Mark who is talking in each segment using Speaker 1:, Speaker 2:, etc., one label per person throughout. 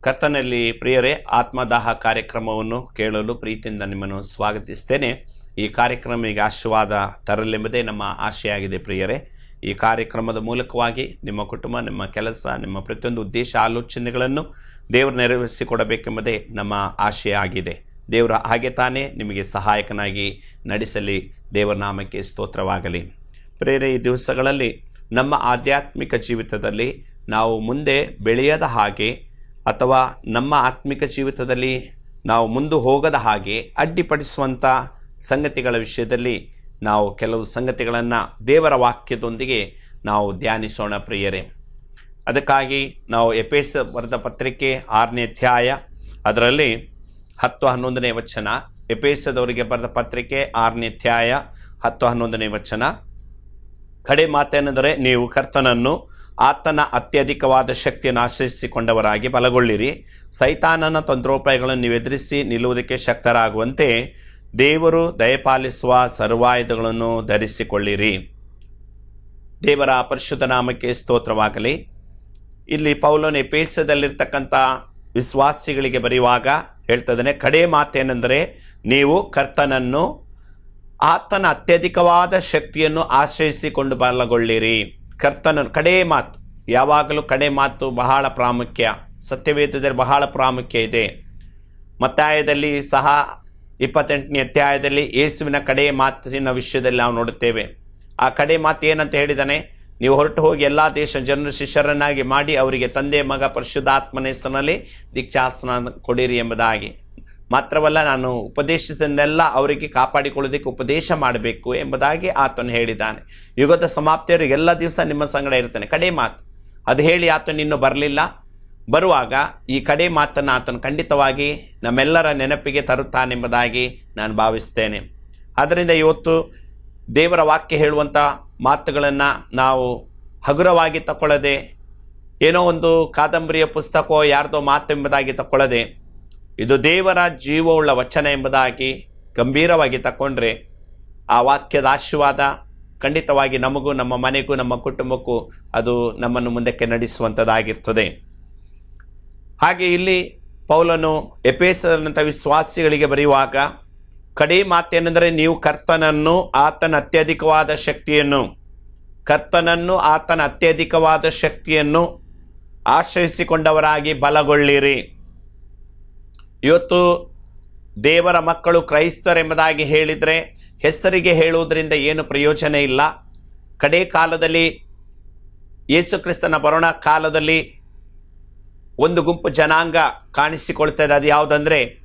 Speaker 1: ಕರ್ತನಲ್ಲಿ ಪ್ರಿಯರೇ, ಆತ್ಮದಾಹ ಕಾರ್ಯಕ್ರಮವನ್ನು ಕೇಳಲು ಪ್ರೀತಿಯಿಂದ ನಿಮ್ಮನ್ನು ಸ್ವಾಗತಿಸ್ತೇನೆ. ಈ ಕಾರ್ಯಕ್ರಮಿಗೆ ಆಶೀರ್ವಾದ ತರಲೆಂಬುದೇ ನಮ್ಮ ಆಶೆಯಾಗಿದೆ ಪ್ರಿಯರೇ. ಈ ಕಾರ್ಯಕ್ರಮದ ಮೂಲಕವಾಗಿ ನಿಮ್ಮ ಕುಟುಂಬ, ನಿಮ್ಮ ಕೆಲಸ, ನಿಮ್ಮ ಪ್ರತಿಯೊಂದು ಉದ್ದೇಶ, ಆಲೋಚನೆಗಳನ್ನು ದೇವರು ನೆರವೇರಿಸಿಕೊಡಬೇಕೆಂಬುದೇ ನಮ್ಮ ಆಶಯ ಆಗಿದೆ ದೇವರ ಹಾಗೆ ತಾನೇ ನಿಮಗೆ ಸಹಾಯಕನಾಗಿ ನಡೆಸಲಿ. ದೇವರ ನಾಮಕ್ಕೆ ಸ್ತೋತ್ರವಾಗಲಿ. ಪ್ರೇರೆ ಈ ದಿವಸಗಳಲ್ಲಿ ನಮ್ಮ ಆಧ್ಯಾತ್ಮಿಕ ಜೀವಿತದಲ್ಲಿ ನಾವು ಮುಂದೆ ಬೆಳೆಯದ ಹಾಗೆ ಅಥವಾ ನಮ್ಮ ಆತ್ಮಿಕ ಜೀವಿತದಲ್ಲಿ ನಾವು ಮುಂದೆ ಹೋಗದ ಹಾಗೆ ಅಡ್ಡಿಪಡಿಸುವಂಥ ಸಂಗತಿಗಳ ವಿಷಯದಲ್ಲಿ ನಾವು ಕೆಲವು ಸಂಗತಿಗಳನ್ನು ದೇವರ ವಾಕ್ಯದೊಂದಿಗೆ ನಾವು ಧ್ಯಾನಿಸೋಣ ಪ್ರಿಯರೇ. ಅದಕ್ಕಾಗಿ ನಾವು ಎಪೇಸ್ ಬರೆದ ಪತ್ರಿಕೆ ಆರನೇ ಅಧ್ಯಾಯ, ಅದರಲ್ಲಿ ಹತ್ತು ಹನ್ನೊಂದನೇ ವಚನ ಎಪೇಸದವರಿಗೆ ಬರೆದ ಪತ್ರಿಕೆ ಆರನೇ ಅಧ್ಯಾಯ, ಹತ್ತು ಹನ್ನೊಂದನೇ ವಚನ. ಕಡೆ ಮಾತೇನೆಂದರೆ, ನೀವು ಕರ್ತನನ್ನು ಆತನ ಅತ್ಯಧಿಕವಾದ ಶಕ್ತಿಯನ್ನು ಆಶ್ರಯಿಸಿಕೊಂಡವರಾಗಿ ಬಲಗೊಳ್ಳಿರಿ. ಸೈತಾನನ ತಂತ್ರೋಪಾಯಗಳನ್ನು ಎದುರಿಸಿ ನಿಲ್ಲುವುದಕ್ಕೆ ಶಕ್ತರಾಗುವಂತೆ ದೇವರು ದಯಪಾಲಿಸುವ ಸರ್ವಾಯುಧಗಳನ್ನು ಧರಿಸಿಕೊಳ್ಳಿರಿ. ದೇವರ ಪರಿಶುದ್ಧ ನಾಮಕ್ಕೆ ಸ್ತೋತ್ರವಾಗಲಿ. ಇಲ್ಲಿ ಪೌಲೋನೆ ಪೇಸದಲ್ಲಿರ್ತಕ್ಕಂಥ ವಿಶ್ವಾಸಿಗಳಿಗೆ ಬರೆಯುವಾಗ ಹೇಳ್ತದನೆ, ಕಡೆ ಮಾತೇನೆಂದರೆ ನೀವು ಕರ್ತನನ್ನು, ಆತನ ಅತ್ಯಧಿಕವಾದ ಶಕ್ತಿಯನ್ನು ಆಶ್ರಯಿಸಿಕೊಂಡು ಬಲಗೊಳ್ಳಿರಿ. ಕರ್ತನ ಕಡೆ ಮಾತು. ಯಾವಾಗಲೂ ಕಡೆ ಮಾತು ಬಹಳ ಪ್ರಾಮುಖ್ಯ. ಸತ್ಯವೇದದಲ್ಲಿ ಬಹಳ ಪ್ರಾಮುಖ್ಯ ಇದೆ. ಮತ್ತಾಯದಲ್ಲಿ ಸಹ ಇಪ್ಪತ್ತೆಂಟನೇ ಅಧ್ಯಾಯದಲ್ಲಿ ಯೇಸುವಿನ ಕಡೆ ಮಾತಿನ ವಿಷಯದಲ್ಲಿ ನಾವು ನೋಡುತ್ತೇವೆ. ಆ ಕಡೆ ಮಾತು ಏನಂತ ಹೇಳಿದಾನೆ? ನೀವು ಹೊರಟು ಹೋಗಿ ಎಲ್ಲ ದೇಶ ಜನರು ಶಿಷ್ಯರನ್ನಾಗಿ ಮಾಡಿ ಅವರಿಗೆ ತಂದೆ, ಮಗ, ಪರಿಶುದ್ಧಾತ್ಮನ ಹೆಸರಿನಲ್ಲಿ ದೀಕ್ಷಾಸನ ಕೊಡಿರಿ ಎಂಬುದಾಗಿ. ಮಾತ್ರವಲ್ಲ ನಾನು ಉಪದೇಶದನ್ನೆಲ್ಲ ಅವರಿಗೆ ಕಾಪಾಡಿಕೊಳ್ಳೋದಕ್ಕೆ ಉಪದೇಶ ಮಾಡಬೇಕು ಎಂಬುದಾಗಿ ಆತನು ಹೇಳಿದ್ದಾನೆ. ಯುಗದ ಸಮಾಪ್ತಿಯವರು ಎಲ್ಲ ದಿವಸ ನಿಮ್ಮ ಸಂಗಡ ಇರ್ತಾನೆ ಕಡೆ ಮಾತು. ಅದು ಹೇಳಿ ಆತನು ಇನ್ನೂ ಬರಲಿಲ್ಲ. ಬರುವಾಗ ಈ ಕಡೆ ಮಾತನ್ನು ಆತನು ಖಂಡಿತವಾಗಿ ನಮ್ಮೆಲ್ಲರ ನೆನಪಿಗೆ ತರುತ್ತಾನೆಂಬುದಾಗಿ ನಾನು ಭಾವಿಸ್ತೇನೆ ಆದ್ದರಿಂದ ಇವತ್ತು ದೇವರ ವಾಕ್ಯ ಹೇಳುವಂಥ ಮಾತುಗಳನ್ನು ನಾವು ಹಗುರವಾಗಿ ತಗೊಳ್ಳದೆ ಏನೋ ಒಂದು ಕಾದಂಬರಿಯ ಪುಸ್ತಕವೋ ಯಾರ್ದೋ ಮಾತು ಎಂಬುದಾಗಿ ತಗೊಳ್ಳದೆ ಇದು ದೇವರ ಜೀವವುಳ್ಳ ವಚನ ಎಂಬುದಾಗಿ ಗಂಭೀರವಾಗಿ ತಗೊಂಡ್ರೆ ಆ ವಾಕ್ಯದ ಆಶೀರ್ವಾದ ಖಂಡಿತವಾಗಿ ನಮಗೂ, ನಮ್ಮ ಮನೆಗೂ, ನಮ್ಮ ಕುಟುಂಬಕ್ಕೂ ಅದು ನಮ್ಮನ್ನು ಮುಂದಕ್ಕೆ ನಡೆಸುವಂಥದ್ದಾಗಿರ್ತದೆ ಹಾಗೆ ಇಲ್ಲಿ ಪೌಲನು ಎಪೇಸದಂಥ ವಿಶ್ವಾಸಿಗಳಿಗೆ ಬರೆಯುವಾಗ, ಕಡೆ ಮಾತೇನೆಂದರೆ ನೀವು ಕರ್ತನನ್ನು, ಆತನ ಅತ್ಯಧಿಕವಾದ ಶಕ್ತಿಯನ್ನು. ಕರ್ತನನ್ನು, ಆತನ ಅತ್ಯಧಿಕವಾದ ಶಕ್ತಿಯನ್ನು ಆಶ್ರಯಿಸಿಕೊಂಡವರಾಗಿ ಬಲಗೊಳ್ಳಿರಿ. ಇವತ್ತು ದೇವರ ಮಕ್ಕಳು ಕ್ರೈಸ್ತರೆಂಬುದಾಗಿ ಹೇಳಿದರೆ ಹೆಸರಿಗೆ ಹೇಳುವುದರಿಂದ ಏನು ಪ್ರಯೋಜನ ಇಲ್ಲ. ಕಡೇ ಕಾಲದಲ್ಲಿ ಯೇಸುಕ್ರಿಸ್ತನ ಬರೋಣ ಕಾಲದಲ್ಲಿ ಒಂದು ಗುಂಪು ಜನಾಂಗ ಕಾಣಿಸಿಕೊಳ್ತದೆ. ಅದು ಯಾವುದಂದರೆ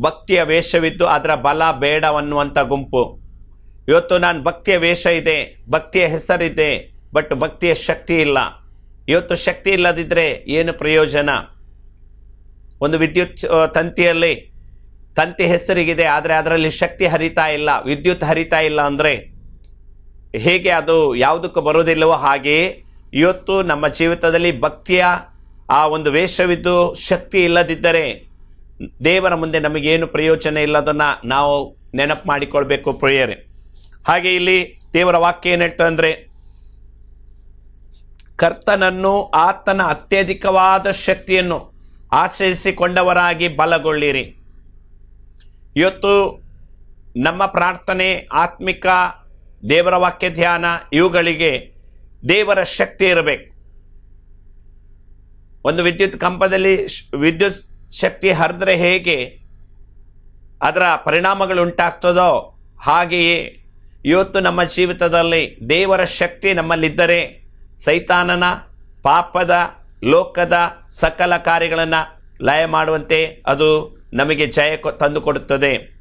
Speaker 1: ಭಕ್ತಿಯ ವೇಷವಿದ್ದು ಅದರ ಬಲ ಬೇಡವನ್ನುವಂಥ ಗುಂಪು. ಇವತ್ತು ನಾನು ಭಕ್ತಿಯ ವೇಷ ಇದೆ, ಭಕ್ತಿಯ ಹೆಸರಿದೆ, ಬಟ್ ಭಕ್ತಿಯ ಶಕ್ತಿ ಇಲ್ಲ. ಇವತ್ತು ಶಕ್ತಿ ಇಲ್ಲದಿದ್ದರೆ ಏನು ಪ್ರಯೋಜನ? ಒಂದು ವಿದ್ಯುತ್ ತಂತಿಯಲ್ಲಿ, ತಂತಿ ಹೆಸರಿಗಿದೆ, ಆದರೆ ಅದರಲ್ಲಿ ಶಕ್ತಿ ಹರಿತಾ ಇಲ್ಲ, ವಿದ್ಯುತ್ ಹರಿತಾ ಇಲ್ಲ ಅಂದರೆ ಹೇಗೆ ಅದು ಯಾವುದಕ್ಕೂ ಬರೋದಿಲ್ಲವೋ ಹಾಗೆಯೇ ಇವತ್ತು ನಮ್ಮ ಜೀವಿತದಲ್ಲಿ ಭಕ್ತಿಯ ಆ ಒಂದು ವೇಷವಿದ್ದು ಶಕ್ತಿ ಇಲ್ಲದಿದ್ದರೆ ದೇವರ ಮುಂದೆ ನಮಗೇನು ಪ್ರಯೋಜನ ಇಲ್ಲದನ್ನು ನಾವು ನೆನಪು ಮಾಡಿಕೊಳ್ಬೇಕು ಪ್ರಿಯರೇ. ಹಾಗೆ ಇಲ್ಲಿ ದೇವರ ವಾಕ್ಯ ಏನು ಹೇಳ್ತಾರೆ ಅಂದರೆ, ಕರ್ತನನ್ನು ಆತನ ಅತ್ಯಧಿಕವಾದ ಶಕ್ತಿಯನ್ನು ಆಶ್ರಯಿಸಿಕೊಂಡವರಾಗಿ ಬಲಗೊಳ್ಳಿರಿ. ಇವತ್ತು ನಮ್ಮ ಪ್ರಾರ್ಥನೆ, ಆತ್ಮಿಕ ದೇವರ ವಾಕ್ಯ ಧ್ಯಾನ, ಇವುಗಳಿಗೆ ದೇವರ ಶಕ್ತಿ ಇರಬೇಕು. ಒಂದು ವಿದ್ಯುತ್ ಕಂಪದಲ್ಲಿ ವಿದ್ಯುತ್ ಶಕ್ತಿ ಹರಿದ್ರೆ ಹೇಗೆ, ಅದರ ಪರಿಣಾಮಗಳು ಉಂಟಾಗ್ತದೋ ಹಾಗೆಯೇ ಇವತ್ತು ನಮ್ಮ ಜೀವಿತದಲ್ಲಿ ದೇವರ ಶಕ್ತಿ ನಮ್ಮಲ್ಲಿದ್ದರೆ ಸೈತಾನನ ಪಾಪದ ಲೋಕದ ಸಕಲ ಕಾರ್ಯಗಳನ್ನು ಲಯ ಮಾಡುವಂತೆ ಅದು ನಮಗೆ ಜಯ ತಂದುಕೊಡುತ್ತದೆ.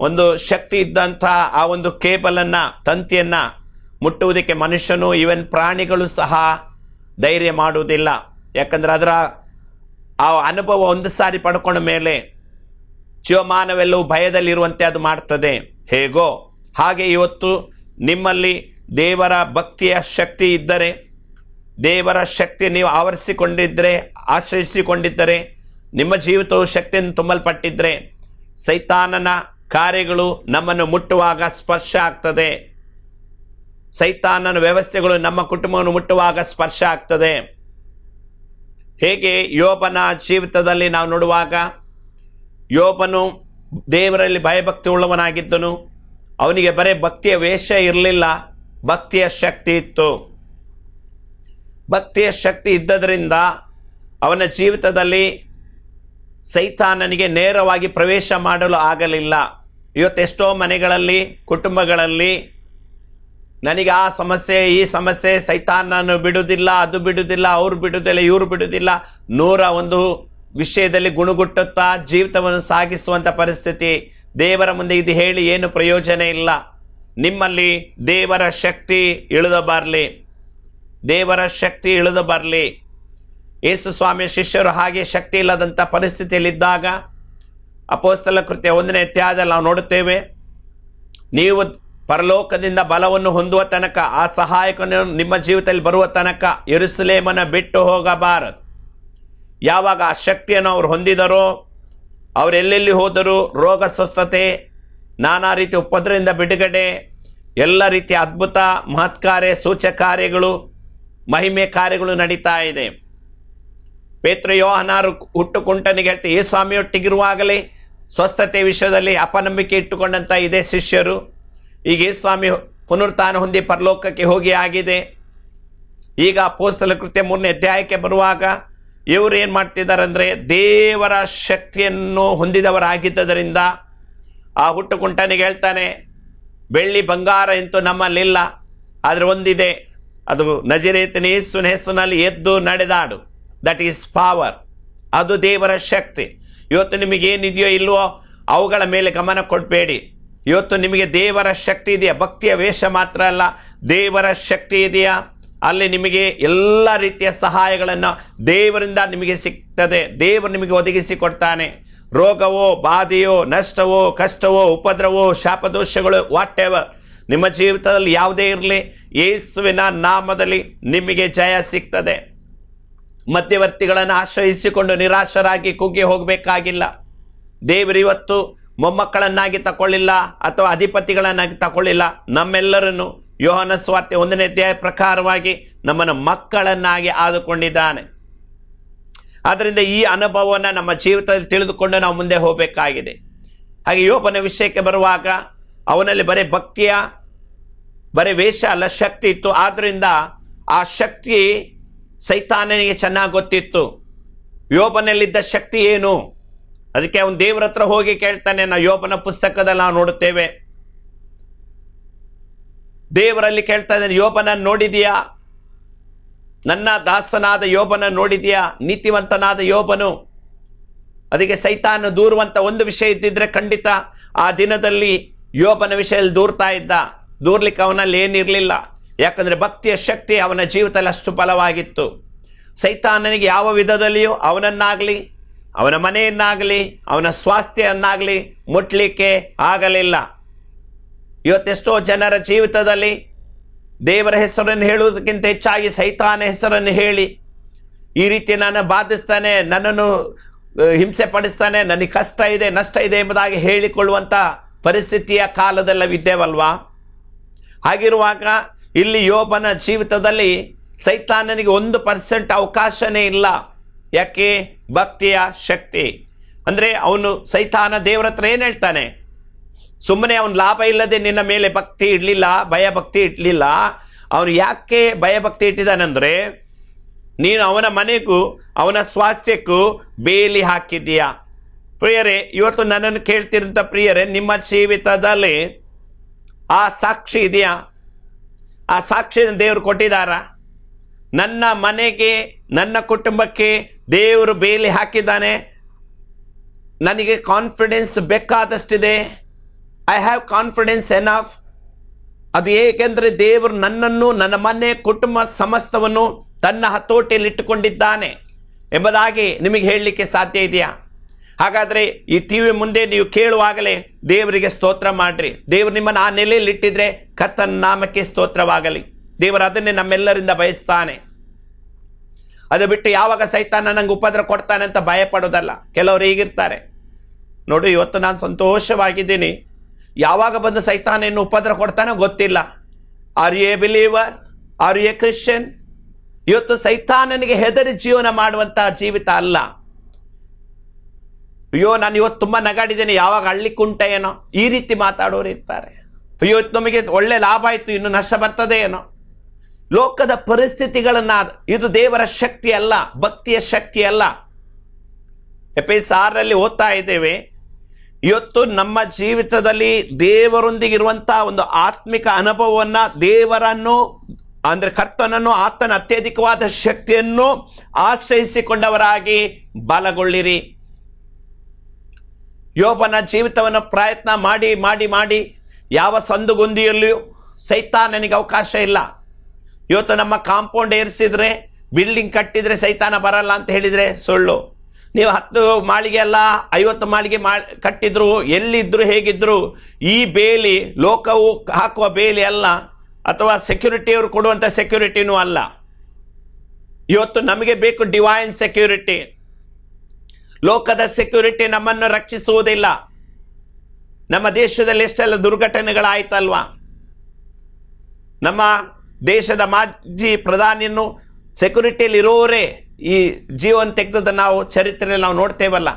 Speaker 1: ಒಂದು ಶಕ್ತಿ ಇದ್ದಂತಹ ಆ ಒಂದು ಕೇಬಲನ್ನು, ತಂತಿಯನ್ನು ಮುಟ್ಟುವುದಕ್ಕೆ ಮನುಷ್ಯನು ಈವನ್ ಪ್ರಾಣಿಗಳು ಸಹ ಧೈರ್ಯ ಮಾಡುವುದಿಲ್ಲ. ಯಾಕಂದರೆ ಅದರ ಆ ಅನುಭವ ಒಂದು ಸಾರಿ ಪಡ್ಕೊಂಡ ಮೇಲೆ ಜೀವಮಾನವೆಲ್ಲವೂ ಭಯದಲ್ಲಿರುವಂತೆ ಅದು ಮಾಡ್ತದೆ. ಹೇಗೋ ಹಾಗೆ ಇವತ್ತು ನಿಮ್ಮಲ್ಲಿ ದೇವರ ಭಕ್ತಿಯ ಶಕ್ತಿ ಇದ್ದರೆ ದೇವರ ಶಕ್ತಿ ನೀವು ಆವರಿಸಿಕೊಂಡಿದ್ದರೆ ಆಶ್ರಯಿಸಿಕೊಂಡಿದ್ದರೆ, ನಿಮ್ಮ ಜೀವಿತವು ಶಕ್ತಿಯನ್ನು ತುಂಬಲ್ಪಟ್ಟಿದ್ದರೆ ಸೈತಾನನ ಕಾರ್ಯಗಳು ನಮ್ಮನ್ನು ಮುಟ್ಟುವಾಗ ಸ್ಪರ್ಶ ಆಗ್ತದೆ. ಸೈತಾನನ ವ್ಯವಸ್ಥೆಗಳು ನಮ್ಮ ಕುಟುಂಬವನ್ನು ಮುಟ್ಟುವಾಗ ಸ್ಪರ್ಶ ಆಗ್ತದೆ. ಹೇಗೆ ಯೋಬನ ಜೀವಿತದಲ್ಲಿ ನಾವು ನೋಡುವಾಗ, ಯೋಬನು ದೇವರಲ್ಲಿ ಭಯಭಕ್ತಿ ಉಳ್ಳವನಾಗಿದ್ದನು. ಅವನಿಗೆ ಬರೇ ಭಕ್ತಿಯ ವೇಷ ಇರಲಿಲ್ಲ, ಭಕ್ತಿಯ ಶಕ್ತಿ ಇತ್ತು. ಭಕ್ತಿಯ ಶಕ್ತಿ ಇದ್ದದರಿಂದ ಅವನ ಜೀವಿತದಲ್ಲಿ ಸೈತಾನನಿಗೆ ನೇರವಾಗಿ ಪ್ರವೇಶ ಮಾಡಲು ಆಗಲಿಲ್ಲ. ಇವತ್ತೆಷ್ಟೋ ಮನೆಗಳಲ್ಲಿ, ಕುಟುಂಬಗಳಲ್ಲಿ ನನಗೆ ಆ ಸಮಸ್ಯೆ, ಈ ಸಮಸ್ಯೆ, ಸೈತಾನನ್ನು ಬಿಡುವುದಿಲ್ಲ, ಅದು ಬಿಡುವುದಿಲ್ಲ, ಅವ್ರು ಬಿಡುವುದಿಲ್ಲ, ಇವರು ಬಿಡುವುದಿಲ್ಲ. ನೂರ ಒಂದು ವಿಷಯದಲ್ಲಿ ಗುಣಗುಟ್ಟುತ್ತಾ ಜೀವಿತವನ್ನು ಸಾಗಿಸುವಂಥ ಪರಿಸ್ಥಿತಿ. ದೇವರ ಮುಂದೆ ಇದು ಹೇಳಿ ಏನು ಪ್ರಯೋಜನ ಇಲ್ಲ. ನಿಮ್ಮಲ್ಲಿ ದೇವರ ಶಕ್ತಿ ಇಳಿದು ಬರಲಿ. ದೇವರ ಶಕ್ತಿ ಇಳಿದು ಬರಲಿ. ಯೇಸು ಸ್ವಾಮಿ ಶಿಷ್ಯರು ಹಾಗೆ ಶಕ್ತಿ ಇಲ್ಲದಂಥ ಪರಿಸ್ಥಿತಿಯಲ್ಲಿದ್ದಾಗ ಅಪೋಸ್ತಲ ಕೃತ್ಯ ಒಂದನೇ ಅಧ್ಯಾಯದಲ್ಲಿ ನಾವು ನೋಡುತ್ತೇವೆ, ನೀವು ಪರಲೋಕದಿಂದ ಬಲವನ್ನು ಹೊಂದುವ ತನಕ, ಆ ಸಹಾಯಕನು ನಿಮ್ಮ ಜೀವಿತದಲ್ಲಿ ಬರುವ ತನಕ ಯೆರೂಸಲೇಮನ ಬಿಟ್ಟು ಹೋಗಬಾರದು. ಯಾವಾಗ ಆ ಶಕ್ತಿಯನ್ನು ಅವರು ಹೊಂದಿದರೋ ಅವರೆಲ್ಲೆಲ್ಲಿ ಹೋದರೂ ರೋಗ ಸ್ವಸ್ಥತೆ, ನಾನಾ ರೀತಿ ಉಪದ್ರದಿಂದ ಬಿಡುಗಡೆ, ಎಲ್ಲ ರೀತಿಯ ಅದ್ಭುತ ಮಹತ್ಕಾರ್ಯ ಸೂಚಕಾರ್ಯಗಳು ಮಹಿಮೆ ಕಾರ್ಯಗಳು ನಡೀತಾ ಇದೆ. ಪೇತ್ರ ಯೋಹನಾರು ಹುಟ್ಟುಕುಂಟನಿಗೆ ಹೇಳ್ತಿ ಈ ಸ್ವಾಮಿಯೊಟ್ಟಿಗಿರುವಾಗಲೇ ಸ್ವಸ್ಥತೆ ವಿಷಯದಲ್ಲಿ ಅಪನಂಬಿಕೆ ಇಟ್ಟುಕೊಂಡಂತ ಇದೇ ಶಿಷ್ಯರು. ಈಗ ಈ ಸ್ವಾಮಿ ಪುನರ್ತಾನ ಹೊಂದಿ ಪರಲೋಕಕ್ಕೆ ಹೋಗಿ ಆಗಿದೆ. ಈಗ ಪೋಸ್ತಲ ಕೃತ್ಯ ಮೂರನೇ ಅಧ್ಯಾಯಕ್ಕೆ ಬರುವಾಗ ಇವರು ಏನು ಮಾಡ್ತಿದ್ದಾರೆ ಅಂದರೆ ದೇವರ ಶಕ್ತಿಯನ್ನು ಹೊಂದಿದವರಾಗಿದ್ದರಿಂದ ಆ ಹುಟ್ಟುಕುಂಟನಿಗೆ ಹೇಳ್ತಾನೆ, ಬೆಳ್ಳಿ ಬಂಗಾರ ಎಂತೂ ನಮ್ಮಲ್ಲಿಲ್ಲ, ಆದರೆ ಒಂದಿದೆ. ಅದು ನಜರೇತಿನ ಯೇಸುವಿನ ಹೆಸರಿನಲ್ಲಿ ಎದ್ದು ನಡೆದಾಡು. ದಟ್ ಈಸ್ ಪಾವರ್ ಅದು ದೇವರ ಶಕ್ತಿ. ಇವತ್ತು ನಿಮಗೆ ಏನಿದೆಯೋ ಇಲ್ವೋ, ಅವುಗಳ ಮೇಲೆ ಗಮನ ಕೊಡಬೇಡಿ. ಇವತ್ತು ನಿಮಗೆ ದೇವರ ಶಕ್ತಿ ಇದೆಯಾ? ಭಕ್ತಿಯ ವೇಷ ಮಾತ್ರ ಅಲ್ಲ, ದೇವರ ಶಕ್ತಿ ಇದೆಯಾ? ಅಲ್ಲಿ ನಿಮಗೆ ಎಲ್ಲ ರೀತಿಯ ಸಹಾಯಗಳನ್ನು ದೇವರಿಂದ ನಿಮಗೆ ಸಿಗ್ತದೆ. ದೇವರು ನಿಮಗೆ ಒದಗಿಸಿ ಕೊಡ್ತಾನೆ ರೋಗವೋ, ಬಾಧೆಯೋ, ನಷ್ಟವೋ, ಕಷ್ಟವೋ, ಉಪದ್ರವೋ, ಶಾಪದೋಷಗಳು ವಾಟ್ ಎವರ್ ನಿಮ್ಮ ಜೀವಿತದಲ್ಲಿ ಯಾವುದೇ ಇರಲಿ ಯೇಸುವಿನ ನಾಮದಲ್ಲಿ ನಿಮಗೆ ಜಯ ಸಿಗ್ತದೆ. ಮಧ್ಯವರ್ತಿಗಳನ್ನು ಆಶ್ರಯಿಸಿಕೊಂಡು ನಿರಾಶರಾಗಿ ಕುಗ್ಗಿ ಹೋಗಬೇಕಾಗಿಲ್ಲ. ದೇವರು ಇವತ್ತು ಮೊಮ್ಮಕ್ಕಳನ್ನಾಗಿ ತಕೊಳ್ಳಿಲ್ಲ ಅಥವಾ ಅಧಿಪತಿಗಳನ್ನಾಗಿ ತಕೊಳ್ಳಿಲ್ಲ. ನಮ್ಮೆಲ್ಲರನ್ನು ಯೋಹನ ಸ್ವಾರ್ಥಿ ಒಂದನೇ ಅಧ್ಯಾಯ ಪ್ರಕಾರವಾಗಿ ನಮ್ಮನ್ನು ಮಕ್ಕಳನ್ನಾಗಿ ಆದುಕೊಂಡಿದ್ದಾನೆ. ಆದ್ದರಿಂದ ಈ ಅನುಭವವನ್ನು ನಮ್ಮ ಜೀವಿತದಲ್ಲಿ ತಿಳಿದುಕೊಂಡು ನಾವು ಮುಂದೆ ಹೋಗಬೇಕಾಗಿದೆ. ಹಾಗೆ ಯೋಪನ ವಿಷಯಕ್ಕೆ ಬರುವಾಗ ಅವನಲ್ಲಿ ಬರೀ ಭಕ್ತಿಯ ಬರೀ ವೇಷ ಅಲ್ಲ, ಶಕ್ತಿ ಇತ್ತು. ಆದ್ದರಿಂದ ಆ ಶಕ್ತಿ ಸೈತಾನನಿಗೆ ಚೆನ್ನಾಗಿ ಗೊತ್ತಿತ್ತು. ಯೋಬನಲ್ಲಿದ್ದ ಶಕ್ತಿ ಏನು? ಅದಕ್ಕೆ ಅವನು ದೇವ್ರ ಹತ್ರ ಹೋಗಿ ಕೇಳ್ತಾನೆ ನಾವು ಯೋಬನ ಪುಸ್ತಕದಲ್ಲಿ ನಾವು ನೋಡುತ್ತೇವೆ. ದೇವರಲ್ಲಿ ಕೇಳ್ತಾ ಇದ್ದಾನೆ, ಯೋಬನ ನೋಡಿದೀಯಾ? ನನ್ನ ದಾಸನಾದ ಯೋಬನ ನೋಡಿದೀಯಾ? ನೀತಿವಂತನಾದ ಯೋಬನು? ಅದಕ್ಕೆ ಸೈತಾನ ದೂರುವಂತ ಒಂದು ವಿಷಯ ಇದ್ದಿದ್ರೆ ಖಂಡಿತ ಆ ದಿನದಲ್ಲಿ ಯೋಬನ ವಿಷಯದಲ್ಲಿ ದೂರ್ತಾ ಇದ್ದ. ದೂರ್ಲಿಕ್ಕೆ ಅವನಲ್ಲಿ ಏನಿರಲಿಲ್ಲ ಯಾಕಂದರೆ ಭಕ್ತಿಯ ಶಕ್ತಿ ಅವನ ಜೀವಿತದಲ್ಲಿ ಅಷ್ಟು ಬಲವಾಗಿತ್ತು. ಸೈತಾನನಿಗೆ ಯಾವ ವಿಧದಲ್ಲಿಯೂ ಅವನನ್ನಾಗಲಿ, ಅವನ ಮನೆಯನ್ನಾಗಲಿ, ಅವನ ಸ್ವಾಸ್ಥ್ಯವನ್ನಾಗಲಿ ಮುಟ್ಲಿಕ್ಕೆ ಆಗಲಿಲ್ಲ. ಇವತ್ತೆಷ್ಟೋ ಜನರ ಜೀವಿತದಲ್ಲಿ ದೇವರ ಹೆಸರನ್ನು ಹೇಳುವುದಕ್ಕಿಂತ ಹೆಚ್ಚಾಗಿ ಸೈತಾನ ಹೆಸರನ್ನು ಹೇಳಿ, ಈ ರೀತಿ ನಾನು ಬಾಧಿಸ್ತಾನೆ, ನನ್ನನ್ನು ಹಿಂಸೆ ಪಡಿಸ್ತಾನೆ ನನಗೆ ಕಷ್ಟ ಇದೆ, ನಷ್ಟ ಇದೆ ಎಂಬುದಾಗಿ ಹೇಳಿಕೊಳ್ಳುವಂಥ ಪರಿಸ್ಥಿತಿಯ ಕಾಲದಲ್ಲವಿದ್ದೇವಲ್ವಾ ಹಾಗಿರುವಾಗ ಇಲ್ಲಿ ಯೋಬನ ಜೀವಿತದಲ್ಲಿ ಸೈತಾನನಿಗೆ ಒಂದು ಪರ್ಸೆಂಟ್ ಅವಕಾಶನೇ ಇಲ್ಲ. ಯಾಕೆ? ಭಕ್ತಿಯ ಶಕ್ತಿ. ಅಂದರೆ ಅವನು ಸೈತಾನ ದೇವರ ಹತ್ರ ಏನು ಹೇಳ್ತಾನೆ? ಸುಮ್ಮನೆ ಅವನು ಲಾಭ ಇಲ್ಲದೆ ನಿನ್ನ ಮೇಲೆ ಭಕ್ತಿ ಇಡಲಿಲ್ಲ, ಭಯ ಭಕ್ತಿ ಇಡಲಿಲ್ಲ. ಅವನು ಯಾಕೆ ಭಯಭಕ್ತಿ ಇಟ್ಟಿದ್ದಾನೆಂದರೆ ನೀನು ಅವನ ಮನೆಗೂ, ಅವನ ಸ್ವಾಸ್ಥ್ಯಕ್ಕೂ ಬೇಲಿ ಹಾಕಿದ್ದೀಯಾ? ಪ್ರಿಯರೇ, ಇವತ್ತು ನನ್ನನ್ನು ಕೇಳ್ತಿರಂಥ ಪ್ರಿಯರೇ, ನಿಮ್ಮ ಜೀವಿತದಲ್ಲಿ ಆ ಸಾಕ್ಷಿ ಇದೆಯಾ? ಆ ಸಾಕ್ಷಿನ ದೇವರು ಕೊಟ್ಟಿದ್ದಾರ? ನನ್ನ ಮನೆಗೆ, ನನ್ನ ಕುಟುಂಬಕ್ಕೆ ದೇವರು ಬೇಲಿ ಹಾಕಿದ್ದಾನೆ. ನನಗೆ ಕಾನ್ಫಿಡೆನ್ಸ್ ಬೇಕಾದಷ್ಟಿದೆ. ಐ ಹ್ಯಾವ್ ಕಾನ್ಫಿಡೆನ್ಸ್ ಎನಫ್ ಅದು ಏಕೆಂದರೆ ದೇವರು ನನ್ನನ್ನು, ನನ್ನ ಮನೆ, ಕುಟುಂಬ ಸಮಸ್ತವನ್ನು ತನ್ನ ಹತೋಟಿಯಲ್ಲಿಟ್ಟುಕೊಂಡಿದ್ದಾನೆ ಎಂಬುದಾಗಿ ನಿಮಗೆ ಹೇಳಲಿಕ್ಕೆ ಸಾಧ್ಯ ಇದೆಯಾ? ಹಾಗಾದರೆ ಈ ಟಿ ವಿ ಮುಂದೆ ನೀವು ಕೇಳುವಾಗಲೇ ದೇವರಿಗೆ ಸ್ತೋತ್ರ ಮಾಡ್ರಿ. ದೇವರು ನಿಮ್ಮನ್ನು ಆ ನೆಲೆಯಲ್ಲಿ ಇಟ್ಟಿದ್ರೆ ಕರ್ತನ ನಾಮಕ್ಕೆ ಸ್ತೋತ್ರವಾಗಲಿ. ದೇವರು ಅದನ್ನೇ ನಮ್ಮೆಲ್ಲರಿಂದ ಬಯಸ್ತಾನೆ. ಅದು ಬಿಟ್ಟು ಯಾವಾಗ ಸೈತಾನ ನಂಗೆ ಉಪದ್ರ ಕೊಡ್ತಾನೆ ಅಂತ ಭಯ ಪಡೋದಲ್ಲ. ಕೆಲವರು ಹೀಗಿರ್ತಾರೆ. ನೋಡು, ಇವತ್ತು ನಾನು ಸಂತೋಷವಾಗಿದ್ದೀನಿ. ಯಾವಾಗ ಬಂದು ಸೈತಾನ ಇನ್ನು ಉಪದ್ರ ಕೊಡ್ತಾನೋ ಗೊತ್ತಿಲ್ಲ. Are a believer are a Christian ಇವತ್ತು ಸೈತಾನನಿಗೆ ಹೆದರಿ ಜೀವನ ಮಾಡುವಂತಹ ಜೀವಿತ ಅಲ್ಲ. ಅಯ್ಯೋ, ನಾನು ಇವತ್ತು ತುಂಬಾ ನಗಾಡಿದ್ದೇನೆ. ಯಾವಾಗ ಹಳ್ಳಿ ಕುಂಟ ಏನೋ. ಈ ರೀತಿ ಮಾತಾಡೋರು ಇರ್ತಾರೆ. ಅಯ್ಯೋ ಇವತ್ತು ನಮಗೆ ಒಳ್ಳೆ ಲಾಭ ಆಯ್ತು, ಇನ್ನು ನಷ್ಟ ಬರ್ತದೆ ಏನೋ. ಲೋಕದ ಪರಿಸ್ಥಿತಿಗಳನ್ನ, ಇದು ದೇವರ ಶಕ್ತಿ ಅಲ್ಲ, ಭಕ್ತಿಯ ಶಕ್ತಿ ಅಲ್ಲ. ಎಪ್ಪ ಆರಲ್ಲಿ ಓದ್ತಾ ಇದ್ದೇವೆ, ಇವತ್ತು ನಮ್ಮ ಜೀವಿತದಲ್ಲಿ ದೇವರೊಂದಿಗೆ ಇರುವಂತಹ ಒಂದು ಆತ್ಮಿಕ ಅನುಭವವನ್ನ, ದೇವರನ್ನು, ಅಂದ್ರೆ ಕರ್ತನನ್ನು, ಆತನ ಅತ್ಯಧಿಕವಾದ ಶಕ್ತಿಯನ್ನು ಆಶ್ರಯಿಸಿಕೊಂಡವರಾಗಿ ಬಲಗೊಳ್ಳಿರಿ. ಯೋಬನ ಜೀವಿತವನ್ನು ಪ್ರಯತ್ನ ಮಾಡಿ ಮಾಡಿ ಮಾಡಿ ಯಾವ ಸಂದುಗುಂದಿಯಲ್ಲಿಯೂ ಸಹಿತ ನನಗೆ ಅವಕಾಶ ಇಲ್ಲ. ಇವತ್ತು ನಮ್ಮ ಕಾಂಪೌಂಡ್ ಏರಿಸಿದರೆ, ಬಿಲ್ಡಿಂಗ್ ಕಟ್ಟಿದರೆ ಸೈತಾನ ಬರಲ್ಲ ಅಂತ ಹೇಳಿದರೆ ಸುಳ್ಳು. ನೀವು ಹತ್ತು ಮಾಳಿಗೆ ಅಲ್ಲ, ಐವತ್ತು ಮಾಳಿಗೆ ಮಾ, ಕಟ್ಟಿದ್ರು, ಎಲ್ಲಿದ್ರು ಹೇಗಿದ್ರು, ಈ ಬೇಲಿ, ಲೋಕವು ಹಾಕುವ ಬೇಲಿ ಅಲ್ಲ, ಅಥವಾ ಸೆಕ್ಯೂರಿಟಿಯವರು ಕೊಡುವಂಥ ಸೆಕ್ಯೂರಿಟಿನೂ ಅಲ್ಲ. ಇವತ್ತು ನಮಗೆ ಬೇಕು ಡಿವೈನ್ ಸೆಕ್ಯೂರಿಟಿ ಲೋಕದ ಸೆಕ್ಯೂರಿಟಿ ನಮ್ಮನ್ನು ರಕ್ಷಿಸುವುದಿಲ್ಲ. ನಮ್ಮ ದೇಶದಲ್ಲಿ ಎಷ್ಟೆಲ್ಲ ದುರ್ಘಟನೆಗಳಾಯ್ತಲ್ವಾ? ನಮ್ಮ ದೇಶದ ಮಾಜಿ ಪ್ರಧಾನಿಯನ್ನು ಸೆಕ್ಯೂರಿಟಿಯಲ್ಲಿ ಇರೋರೇ ಈ ಜೀವನ ತೆಗೆದದ್ದು ನಾವು ಚರಿತ್ರೆಯಲ್ಲಿ ನಾವು ನೋಡ್ತೇವಲ್ಲ.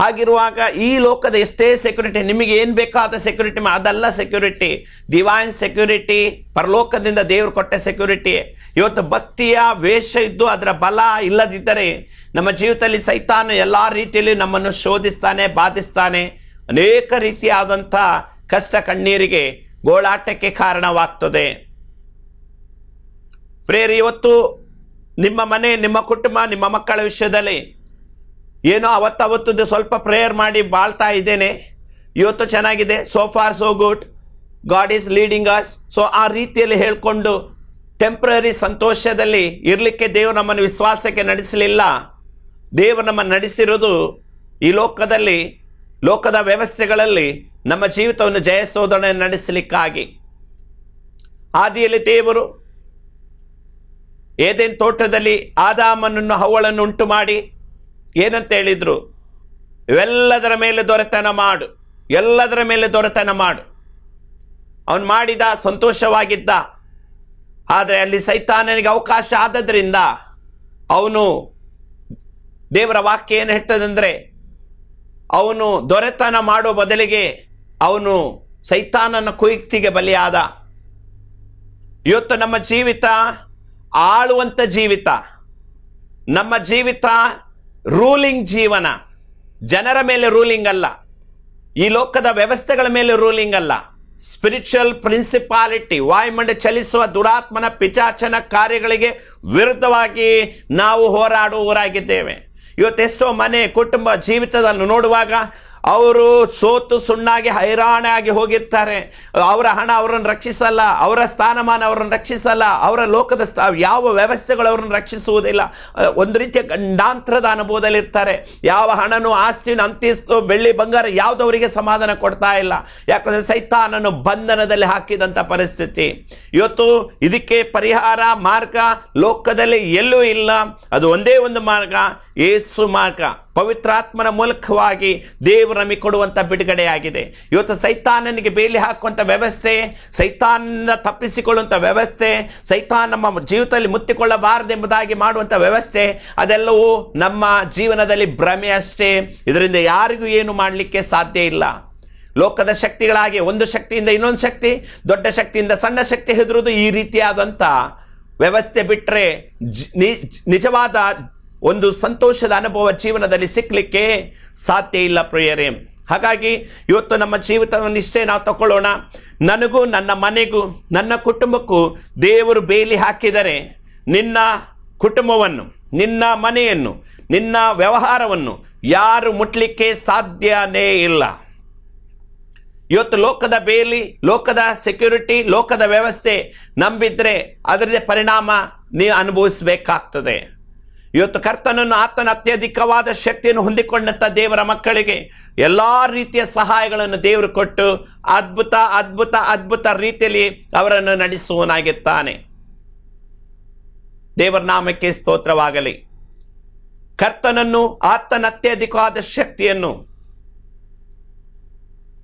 Speaker 1: ಹಾಗಿರುವಾಗ ಈ ಲೋಕದ ಎಷ್ಟೇ ಸೆಕ್ಯೂರಿಟಿ ನಿಮಗೆ ಏನು ಬೇಕಾದ ಸೆಕ್ಯೂರಿಟಿ ಅದೆಲ್ಲ ಸೆಕ್ಯೂರಿಟಿ ಡಿವೈನ್ ಸೆಕ್ಯೂರಿಟಿ ಪರಲೋಕದಿಂದ ದೇವರು ಕೊಟ್ಟ ಸೆಕ್ಯೂರಿಟಿ ಇವತ್ತು ಭಕ್ತಿಯ ವೇಷ ಇದ್ದು ಅದರ ಬಲ ಇಲ್ಲದಿದ್ದರೆ ನಮ್ಮ ಜೀವಿತದಲ್ಲಿ ಸೈತಾನ ಎಲ್ಲ ರೀತಿಯಲ್ಲಿ ನಮ್ಮನ್ನು ಶೋಧಿಸ್ತಾನೆ, ಬಾಧಿಸ್ತಾನೆ. ಅನೇಕ ರೀತಿಯಾದಂಥ ಕಷ್ಟ ಕಣ್ಣೀರಿಗೆ ಗೋಳಾಟಕ್ಕೆ ಕಾರಣವಾಗ್ತದೆ. ಪ್ರೇರಿ, ಇವತ್ತು ನಿಮ್ಮ ಮನೆ, ನಿಮ್ಮ ಕುಟುಂಬ, ನಿಮ್ಮ ಮಕ್ಕಳ ವಿಷಯದಲ್ಲಿ ಏನೋ ಅವತ್ತಾವತ್ತು ಸ್ವಲ್ಪ ಪ್ರೇಯರ್ ಮಾಡಿ ಬಾಳ್ತಾ ಇದ್ದೇನೆ. ಇವತ್ತು ಚೆನ್ನಾಗಿದೆ. So far so good God is leading us so ಆ ರೀತಿಯಲ್ಲಿ ಹೇಳಿಕೊಂಡು ಟೆಂಪ್ರರಿ ಸಂತೋಷದಲ್ಲಿ ಇರಲಿಕ್ಕೆ ದೇವರು ನಮ್ಮನ್ನು ವಿಶ್ವಾಸಕ್ಕೆ ನಡೆಸಲಿಲ್ಲ. ದೇವರು ನಮ್ಮ ನಡೆಸಿರೋದು ಈ ಲೋಕದಲ್ಲಿ, ಲೋಕದ ವ್ಯವಸ್ಥೆಗಳಲ್ಲಿ ನಮ್ಮ ಜೀವಿತವನ್ನು ಜಯಸೋಧನೆ ನಡೆಸಲಿಕ್ಕಾಗಿ. ಆದಿಯಲ್ಲಿ ದೇವರು ಏದೇನ್ ತೋಟದಲ್ಲಿ ಆದಾಮನನ್ನು ಹವಳನ್ನು ಉಂಟು ಮಾಡಿ ಏನಂತ ಹೇಳಿದ್ರು? ಇವೆಲ್ಲದರ ಮೇಲೆ ದೊರೆತನ ಮಾಡು, ಎಲ್ಲದರ ಮೇಲೆ ದೊರೆತನ ಮಾಡು. ಅವನು ಮಾಡಿದ ಸಂತೋಷವಾಗಿದ್ದ. ಆದರೆ ಅಲ್ಲಿ ಸೈತಾನನಿಗೆ ಅವಕಾಶ ಆದದ್ರಿಂದ ಅವನು ದೇವರ ವಾಕ್ಯ ಏನು ಹೇಳ್ತದಂದ್ರೆ, ಅವನು ದೊರೆತನ ಮಾಡೋ ಬದಲಿಗೆ ಅವನು ಸೈತಾನನ ಕುಯುಕ್ತಿಗೆ ಬಲಿಯಾದ. ಇವತ್ತು ನಮ್ಮ ಜೀವಿತ ಆಳುವಂಥ ಜೀವಿತ, ನಮ್ಮ ಜೀವಿತ ರೂಲಿಂಗ್ ಜೀವನ, ಜನರ ಮೇಲೆ ರೂಲಿಂಗ್ ಅಲ್ಲ, ಈ ಲೋಕದ ವ್ಯವಸ್ಥೆಗಳ ಮೇಲೆ ರೂಲಿಂಗ್ ಅಲ್ಲ. ಸ್ಪಿರಿಚುವಲ್ ಪ್ರಿನ್ಸಿಪಾಲಿಟಿ ವಾಯುಮಂಡ ಚಲಿಸುವ ದುರಾತ್ಮನ ಪಿಚಾಚನ ಕಾರ್ಯಗಳಿಗೆ ವಿರುದ್ಧವಾಗಿ ನಾವು ಹೋರಾಡುವವರಾಗಿದ್ದೇವೆ. ಇವತ್ತೆಷ್ಟೋ ಮನೆ ಕುಟುಂಬ ಜೀವಿತದನ್ನು ನೋಡುವಾಗ ಅವರು ಸೋತು ಸುಣ್ಣಾಗಿ ಹೈರಾಣಾಗಿ ಹೋಗಿರ್ತಾರೆ. ಅವರ ಹಣ ಅವರನ್ನು ರಕ್ಷಿಸಲ್ಲ, ಅವರ ಸ್ಥಾನಮಾನ ಅವರನ್ನು ರಕ್ಷಿಸಲ್ಲ, ಅವರ ಲೋಕದ ಸ್ಥಾ, ಯಾವ ವ್ಯವಸ್ಥೆಗಳು ಅವರನ್ನು ರಕ್ಷಿಸುವುದಿಲ್ಲ. ಒಂದು ರೀತಿಯ ಗಂಡಾಂತರದ ಅನುಭವದಲ್ಲಿರ್ತಾರೆ ಯಾವ ಹಣನು, ಆಸ್ತಿನ, ಅಂತಿಸ್ತು, ಬೆಳ್ಳಿ, ಬಂಗಾರ ಯಾವುದು ಅವರಿಗೆ ಸಮಾಧಾನ ಕೊಡ್ತಾ ಇಲ್ಲ. ಯಾಕಂದರೆ ಸೈತಾನನ್ನು ಬಂಧನದಲ್ಲಿ ಹಾಕಿದಂಥ ಪರಿಸ್ಥಿತಿ. ಇವತ್ತು ಇದಕ್ಕೆ ಪರಿಹಾರ, ಮಾರ್ಗ ಲೋಕದಲ್ಲಿ ಎಲ್ಲೂ ಇಲ್ಲ. ಅದು ಒಂದೇ ಒಂದು ಮಾರ್ಗ, ಏಸು ಮಾರ್ಗ. ಪವಿತ್ರಾತ್ಮನ ಮೂಲಕವಾಗಿ ದೇವರು ನಮಗೆ ಕೊಡುವಂಥ ಬಿಡುಗಡೆಯಾಗಿದೆ. ಇವತ್ತು ಸೈತಾನನಿಗೆ ಬೇಲಿ ಹಾಕುವಂಥ ವ್ಯವಸ್ಥೆ ಸೈತಾನದಿಂದ ತಪ್ಪಿಸಿಕೊಳ್ಳುವಂಥ ವ್ಯವಸ್ಥೆ, ಸೈತಾನ್ ನಮ್ಮ ಜೀವಿತದಲ್ಲಿ ಮುತ್ತಿಕೊಳ್ಳಬಾರದೆಂಬುದಾಗಿ ಮಾಡುವಂಥ ವ್ಯವಸ್ಥೆ, ಅದೆಲ್ಲವೂ ನಮ್ಮ ಜೀವನದಲ್ಲಿ ಭ್ರಮೆ ಅಷ್ಟೇ. ಇದರಿಂದ ಯಾರಿಗೂ ಏನು ಮಾಡಲಿಕ್ಕೆ ಸಾಧ್ಯ ಇಲ್ಲ. ಲೋಕದ ಶಕ್ತಿಗಳಾಗಿ ಒಂದು ಶಕ್ತಿಯಿಂದ ಇನ್ನೊಂದು ಶಕ್ತಿ, ದೊಡ್ಡ ಶಕ್ತಿಯಿಂದ ಸಣ್ಣ ಶಕ್ತಿ ಹೆದರುವುದು ಈ ರೀತಿಯಾದಂಥ ವ್ಯವಸ್ಥೆ ಬಿಟ್ಟರೆ ನಿಜವಾದ ಒಂದು ಸಂತೋಷದ ಅನುಭವ ಜೀವನದಲ್ಲಿ ಸಿಕ್ಕಲಿಕ್ಕೆ ಸಾಧ್ಯ ಇಲ್ಲ ಪ್ರಿಯರೇ. ಹಾಗಾಗಿ ಇವತ್ತು ನಮ್ಮ ಜೀವಿತವನ್ನು ಇಷ್ಟೇ ನಾವು ತಗೊಳ್ಳೋಣ ನನಗೂ, ನನ್ನ ಮನೆಗೂ, ನನ್ನ ಕುಟುಂಬಕ್ಕೂ ದೇವರು ಬೇಲಿ ಹಾಕಿದರೆ ನಿನ್ನ ಕುಟುಂಬವನ್ನು, ನಿನ್ನ ಮನೆಯನ್ನು, ನಿನ್ನ ವ್ಯವಹಾರವನ್ನು ಯಾರು ಮುಟ್ಲಿಕ್ಕೆ ಸಾಧ್ಯನೇ ಇಲ್ಲ. ಇವತ್ತು ಲೋಕದ ಬೇಲಿ, ಲೋಕದ ಸೆಕ್ಯೂರಿಟಿ ಲೋಕದ ವ್ಯವಸ್ಥೆ ನಂಬಿದ್ರೆ ಅದರದೇ ಪರಿಣಾಮ ನೀವು ಅನುಭವಿಸಬೇಕಾಗ್ತದೆ. ಇವತ್ತು ಕರ್ತನನ್ನು ಆತನ ಅತ್ಯಧಿಕವಾದ ಶಕ್ತಿಯನ್ನು ಹೊಂದಿಕೊಂಡಂಥ ದೇವರ ಮಕ್ಕಳಿಗೆ ಎಲ್ಲ ರೀತಿಯ ಸಹಾಯಗಳನ್ನು ದೇವರು ಕೊಟ್ಟು ಅದ್ಭುತ ಅದ್ಭುತ ಅದ್ಭುತ ರೀತಿಯಲ್ಲಿ ಅವರನ್ನು ನಡೆಸುವನಾಗಿರ್ತಾನೆ. ದೇವರ ನಾಮಕ್ಕೆ ಸ್ತೋತ್ರವಾಗಲಿ. ಕರ್ತನನ್ನು, ಆತನ ಅತ್ಯಧಿಕವಾದ ಶಕ್ತಿಯನ್ನು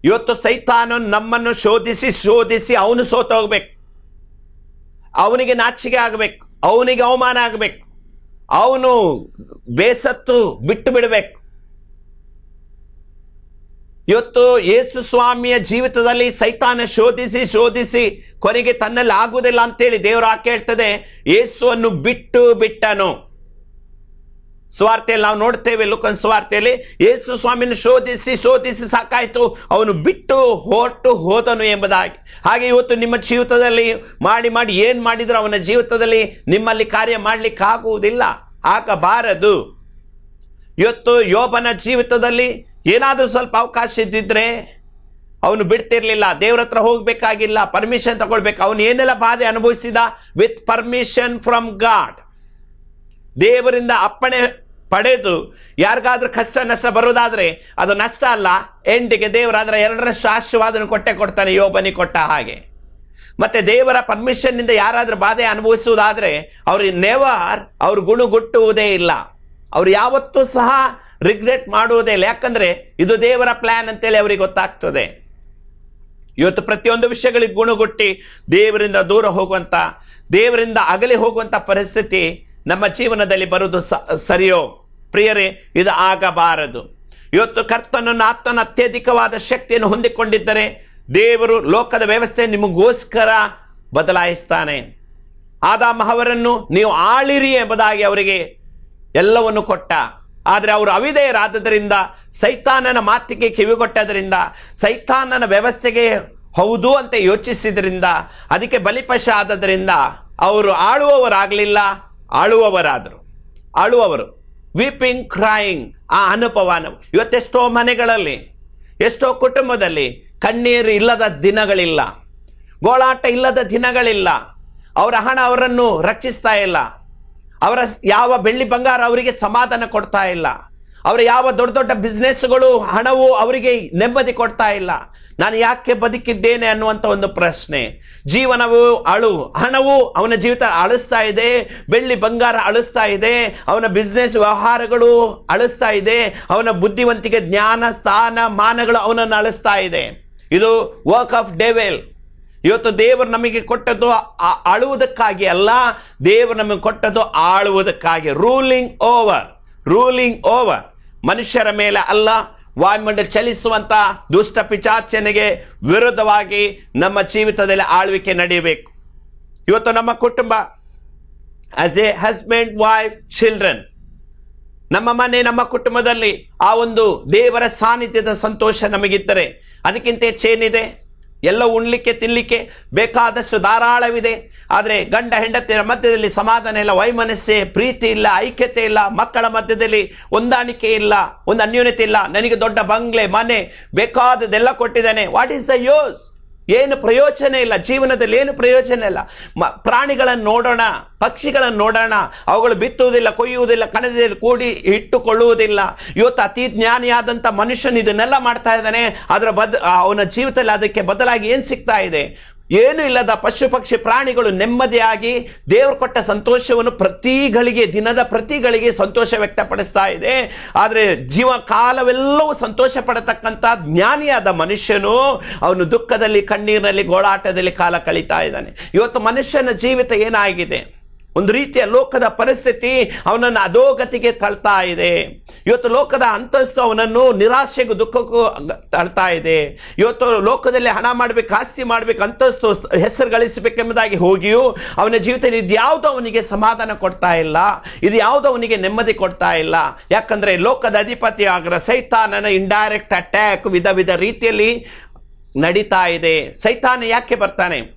Speaker 1: ಇವತ್ತು ಸೈತಾನು ನಮ್ಮನ್ನು ಶೋಧಿಸಿ ಶೋಧಿಸಿ ಅವನು ಸೋತೋಗ್ಬೇಕು. ಅವನಿಗೆ ನಾಚಿಕೆ ಆಗಬೇಕು. ಅವನಿಗೆ ಅವಮಾನ ಆಗಬೇಕು. ಅವನು ಬೇಸತ್ತು ಬಿಟ್ಟು ಬಿಡಬೇಕು. ಇವತ್ತು ಯೇಸು ಸ್ವಾಮಿಯ ಜೀವಿತದಲ್ಲಿ ಸೈತಾನ ಶೋಧಿಸಿ ಶೋಧಿಸಿ ಕೊನೆಗೆ ತನ್ನಲ್ಲಿ ಆಗುವುದಿಲ್ಲ ಅಂತೇಳಿ ದೇವರು ಆಕೆ ಹೇಳ್ತದೆ, ಯೇಸುವನ್ನು ಬಿಟ್ಟು ಬಿಟ್ಟನು. ಸ್ವಾರ್ಥೆಯಲ್ಲಿ ನಾವು ನೋಡ್ತೇವೆ, ಲುಕನ್ ಸ್ವಾರ್ಥೆಯಲ್ಲಿ ಯೇಸು ಸ್ವಾಮಿನ ಶೋಧಿಸಿ ಶೋಧಿಸಿ ಸಾಕಾಯಿತು, ಅವನು ಬಿಟ್ಟು ಹೊರಟು ಹೋದನು ಎಂಬುದಾಗಿ. ಹಾಗೆ ಇವತ್ತು ನಿಮ್ಮ ಜೀವಿತದಲ್ಲಿ ಮಾಡಿ ಮಾಡಿ ಏನು ಮಾಡಿದ್ರು ಅವನ ಜೀವಿತದಲ್ಲಿ ನಿಮ್ಮಲ್ಲಿ ಕಾರ್ಯ ಮಾಡಲಿಕ್ಕೆ ಆಗುವುದಿಲ್ಲ ಆಗಬಾರದು. ಇವತ್ತು ಯೋಬನ ಜೀವಿತದಲ್ಲಿ ಏನಾದರೂ ಸ್ವಲ್ಪ ಅವಕಾಶ ಇದ್ದಿದ್ರೆ ಅವನು ಬಿಡ್ತಿರ್ಲಿಲ್ಲ, ದೇವ್ರ ಹತ್ರ ಹೋಗ್ಬೇಕಾಗಿಲ್ಲ ಪರ್ಮಿಷನ್ ತಗೊಳ್ಬೇಕು. ಅವನು ಏನೆಲ್ಲ ಬಾಧೆ ಅನುಭವಿಸಿದ? ವಿತ್ ಪರ್ಮಿಷನ್ ಫ್ರಮ್ ಗಾಡ್ ದೇವರಿಂದ ಅಪ್ಪಣೆ ಪಡೆದು ಯಾರಿಗಾದ್ರೂ ಕಷ್ಟ ನಷ್ಟ ಬರೋದಾದರೆ ಅದು ನಷ್ಟ ಅಲ್ಲ ಎಂಟಿಗೆ ದೇವರಾದ್ರೆ ಎರಡರಷ್ಟು ಆಶೀರ್ವಾದನ ಕೊಟ್ಟೆ ಕೊಡ್ತಾನೆ ಯೋಬನಿ ಕೊಟ್ಟ ಹಾಗೆ. ಮತ್ತೆ ದೇವರ ಪರ್ಮಿಷನ್ನಿಂದ ಯಾರಾದ್ರೂ ಬಾಧೆ ಅನುಭವಿಸುವುದಾದ್ರೆ ಅವ್ರಿಗೆ ನೆವರ್ ಅವ್ರ ಗುಣಗುಟ್ಟುವುದೇ ಇಲ್ಲ. ಅವ್ರು ಯಾವತ್ತೂ ಸಹ ರಿಗ್ರೆಟ್ ಮಾಡುವುದೇ ಇಲ್ಲ. ಯಾಕಂದ್ರೆ ಇದು ದೇವರ ಪ್ಲಾನ್ ಅಂತೇಳಿ ಅವ್ರಿಗೆ ಗೊತ್ತಾಗ್ತದೆ. ಇವತ್ತು ಪ್ರತಿಯೊಂದು ವಿಷಯಗಳಿಗೆ ಗುಣಗುಟ್ಟಿ ದೇವರಿಂದ ದೂರ ಹೋಗುವಂತ, ದೇವರಿಂದ ಅಗಲಿ ಹೋಗುವಂತ ಪರಿಸ್ಥಿತಿ ನಮ್ಮ ಜೀವನದಲ್ಲಿ ಬರುವುದು ಸರಿಯೋ? ಪ್ರಿಯರೇ ಇದು ಆಗಬಾರದು ಇವತ್ತು ಕರ್ತನನ್ನು ಆತನ ಅತ್ಯಧಿಕವಾದ ಶಕ್ತಿಯನ್ನು ಹೊಂದಿಕೊಂಡಿದ್ದರೆ ದೇವರು ಲೋಕದ ವ್ಯವಸ್ಥೆ ನಿಮಗೋಸ್ಕರ ಬದಲಾಯಿಸ್ತಾನೆ. ಆದಾಮ ಅವರನ್ನು ನೀವು ಆಳಿರಿ ಎಂಬುದಾಗಿ ಅವರಿಗೆ ಎಲ್ಲವನ್ನು ಕೊಟ್ಟ. ಆದರೆ ಅವರು ಅವಿಧೇಯರಾದದರಿಂದ, ಸೈತಾನನ ಮಾತಿಗೆ ಕಿವಿಗೊಟ್ಟದರಿಂದ, ಸೈತಾನನ ವ್ಯವಸ್ಥೆಗೆ ಹೌದು ಅಂತ ಯೋಚಿಸಿದ್ರಿಂದ, ಅದಕ್ಕೆ ಬಲಿಪಶ ಆದದರಿಂದ ಅವರು ಆಳುವವರಾಗಲಿಲ್ಲ, ಆಳುವವರಾದರು. ಆಳುವವರು. ವೀಪಿಂಗ್ ಕ್ರಾಯಿಂಗ್ ಆ ಅನುಭವ ಇವತ್ತೆಷ್ಟೋ ಮನೆಗಳಲ್ಲಿ, ಎಷ್ಟೋ ಕುಟುಂಬದಲ್ಲಿ ಕಣ್ಣೀರು ಇಲ್ಲದ ದಿನಗಳಿಲ್ಲ. ಗೋಳಾಟ ಇಲ್ಲದ ದಿನಗಳಿಲ್ಲ. ಅವರ ಹಣ ಅವರನ್ನು ರಕ್ಷಿಸ್ತಾ ಇಲ್ಲ. ಅವರ ಯಾವ ಬೆಳ್ಳಿ ಬಂಗಾರ ಅವರಿಗೆ ಸಮಾಧಾನ ಕೊಡ್ತಾ ಇಲ್ಲ. ಅವರ ಯಾವ ದೊಡ್ಡ ದೊಡ್ಡ ಬಿಸ್ನೆಸ್ಗಳು ಹಣವು ಅವರಿಗೆ ನೆಮ್ಮದಿ ಕೊಡ್ತಾ ಇಲ್ಲ. ನಾನು ಯಾಕೆ ಬದುಕಿದ್ದೇನೆ ಅನ್ನುವಂಥ ಒಂದು ಪ್ರಶ್ನೆ. ಜೀವನವು ಅಳು, ಹಣವು ಅವನ ಜೀವಿತ ಅಳಿಸ್ತಾ ಇದೆ, ಬೆಳ್ಳಿ ಬಂಗಾರ ಅಳಿಸ್ತಾ ಇದೆ, ಅವನ ಬಿಸ್ನೆಸ್ ವ್ಯವಹಾರಗಳು ಅಳಿಸ್ತಾ ಇದೆ, ಅವನ ಬುದ್ಧಿವಂತಿಕೆ, ಜ್ಞಾನ, ಸ್ಥಾನ, ಮಾನಗಳು ಅವನನ್ನು ಅಳಿಸ್ತಾ ಇದೆ. ಇದು ವರ್ಕ್ ಆಫ್ ಡೆವೆಲ್ ಇವತ್ತು ದೇವರು ನಮಗೆ ಕೊಟ್ಟದ್ದು ಆಳುವುದಕ್ಕಾಗಿ ಅಲ್ಲ, ದೇವರು ನಮಗೆ ಕೊಟ್ಟದ್ದು ಆಳುವುದಕ್ಕಾಗಿ. ರೂಲಿಂಗ್ ಓವರ್ ರೂಲಿಂಗ್ ಓವರ್ ಮನುಷ್ಯರ ಮೇಲೆ ಅಲ್ಲ, ವಾಯುಮಂಡಲ ಚಲಿಸುವಂತ ದುಷ್ಟ ಪಿಚಾಚನೆಗೆ ವಿರುದ್ಧವಾಗಿ ನಮ್ಮ ಜೀವಿತದಲ್ಲಿ ಆಳ್ವಿಕೆ ನಡೆಯಬೇಕು. ಇವತ್ತು ನಮ್ಮ ಕುಟುಂಬ as a husband wife children ನಮ್ಮ ಮನೆ, ನಮ್ಮ ಕುಟುಂಬದಲ್ಲಿ ಆ ಒಂದು ದೇವರ ಸಾನ್ನಿಧ್ಯದ ಸಂತೋಷ ನಮಗಿದ್ದರೆ ಅದಕ್ಕಿಂತ ಹೆಚ್ಚೇನಿದೆ ಎಲ್ಲ ಉಣ್ಲಿಕ್ಕೆ ತಿನ್ನಲಿಕ್ಕೆ ಬೇಕಾದಷ್ಟು ಧಾರಾಳವಿದೆ. ಆದರೆ ಗಂಡ ಹೆಂಡತಿಯ ಮಧ್ಯದಲ್ಲಿ ಸಮಾಧಾನ ಇಲ್ಲ, ವೈಮನಸ್ಸೆ, ಪ್ರೀತಿ ಇಲ್ಲ, ಐಕ್ಯತೆ ಇಲ್ಲ, ಮಕ್ಕಳ ಮಧ್ಯದಲ್ಲಿ ಹೊಂದಾಣಿಕೆ ಇಲ್ಲ, ಒಂದು ಅನ್ಯೋನ್ಯತೆ ಇಲ್ಲ. ನನಗೆ ದೊಡ್ಡ ಬಂಗ್ಲೆ, ಮನೆ ಬೇಕಾದದೆಲ್ಲ ಕೊಟ್ಟಿದ್ದಾನೆ. ವಾಟ್ ಈಸ್ ದ ಯೂಸ್ ಏನು ಪ್ರಯೋಜನ ಇಲ್ಲ, ಜೀವನದಲ್ಲಿ ಏನು ಪ್ರಯೋಜನ ಇಲ್ಲ. ಮ, ಪ್ರಾಣಿಗಳನ್ನು ನೋಡೋಣ, ಪಕ್ಷಿಗಳನ್ನು ನೋಡೋಣ, ಅವುಗಳು ಬಿತ್ತುವುದಿಲ್ಲ, ಕೊಯ್ಯುವುದಿಲ್ಲ ಕಣದಲ್ಲಿ ಕೂಡಿ ಇಟ್ಟುಕೊಳ್ಳುವುದಿಲ್ಲ. ಇವತ್ತು ಅತಿ ಜ್ಞಾನಿಯಾದಂಥ ಮನುಷ್ಯನ ಇದನ್ನೆಲ್ಲ ಮಾಡ್ತಾ ಇದ್ದಾನೆ, ಅದರ ಬದ್ ಅವನ ಜೀವಿತದಲ್ಲಿ ಅದಕ್ಕೆ ಬದಲಾಗಿ ಏನು ಸಿಗ್ತಾ ಇದೆ? ಏನು ಇಲ್ಲದ ಪಶು ಪಕ್ಷಿ ಪ್ರಾಣಿಗಳು ನೆಮ್ಮದಿಯಾಗಿ ದೇವರು ಕೊಟ್ಟ ಸಂತೋಷವನ್ನು ಪ್ರತಿಗಳಿಗೆ ದಿನದ ಪ್ರತಿಗಳಿಗೆ ಸಂತೋಷ ವ್ಯಕ್ತಪಡಿಸ್ತಾ ಇದೆ. ಆದರೆ ಜೀವ ಕಾಲವೆಲ್ಲವೂ ಸಂತೋಷ ಪಡತಕ್ಕಂಥ ಜ್ಞಾನಿಯಾದ ಮನುಷ್ಯನು ಅವನು ದುಃಖದಲ್ಲಿ, ಕಣ್ಣೀರಿನಲ್ಲಿ, ಗೋಳಾಟದಲ್ಲಿ ಕಾಲ ಕಳೀತಾ ಇದ್ದಾನೆ. ಇವತ್ತು ಮನುಷ್ಯನ ಜೀವಿತ ಏನಾಗಿದೆ? ಒಂದು ರೀತಿಯ ಲೋಕದ ಪರಿಸ್ಥಿತಿ ಅವನನ್ನು ಅಧೋಗತಿಗೆ ತಳ್ತಾ ಇದೆ. ಇವತ್ತು ಲೋಕದ ಅಂತಸ್ತು ಅವನನ್ನು ನಿರಾಶೆಗೂ ದುಃಖಕ್ಕೂ ತಳ್ತಾ ಇದೆ. ಇವತ್ತು ಲೋಕದಲ್ಲಿ ಹಣ ಮಾಡಬೇಕು, ಆಸ್ತಿ ಮಾಡಬೇಕು, ಅಂತಸ್ತು ಹೆಸರು ಗಳಿಸಬೇಕೆಂಬುದಾಗಿ ಹೋಗಿಯೂ ಅವನ ಜೀವಿತದಲ್ಲಿ ಯಾವುದೋ ಅವನಿಗೆ ಸಮಾಧಾನ ಕೊಡ್ತಾ ಇಲ್ಲ. ಇದು ಯಾವುದೋ ಅವನಿಗೆ ನೆಮ್ಮದಿ ಕೊಡ್ತಾ ಇಲ್ಲ. ಯಾಕಂದರೆ ಲೋಕದ ಅಧಿಪತಿ ಸೈತಾನನ ಇಂಡೈರೆಕ್ಟ್ ಅಟ್ಯಾಕ್ ವಿಧ ವಿಧ ರೀತಿಯಲ್ಲಿ ನಡೀತಾ ಇದೆ. ಸೈತಾನ ಯಾಕೆ ಬರ್ತಾನೆ?